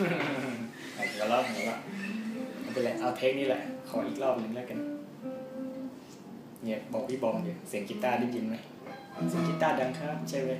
หัวเราะหัวเราะไม่เป็นไรเอาเทคนี้แหละ ขออีกรอบหนึ่งแล้วกัน เนี่ยบอกพี่บอมเดี๋ยเสียงกีตาร์ได้ยินไหมเสียงกีตาร์ดังครับ ใช่ไหม